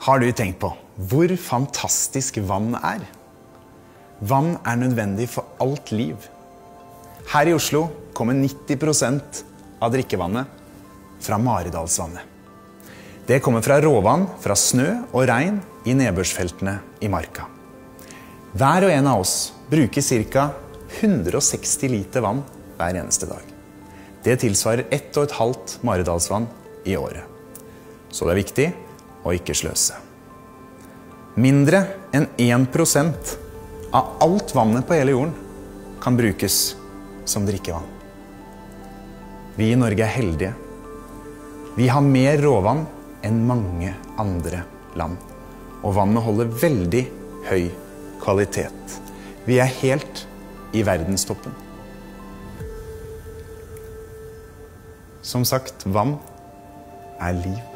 Har du tenkt på hvor fantastisk vann er? Vann er nødvendig for alt liv. Her i Oslo kommer 90% av drikkevannet fra Maridalsvannet. Det kommer fra råvann fra snø og regn i nedbørsfeltene i Marka. Hver og en av oss bruker ca. 160 liter vann hver eneste dag. Det tilsvarer 1,5 Maridalsvann i året. Så det er viktig å ikke sløse. Mindre enn 1% av alt vannet på hele jorden kan brukes som drikkevann. Vi i Norge er heldige. Vi har mer råvann enn mange andre land. Og vannet holder veldig høy kvalitet. Vi er helt i verdenstoppen. Som sagt, vann er liv.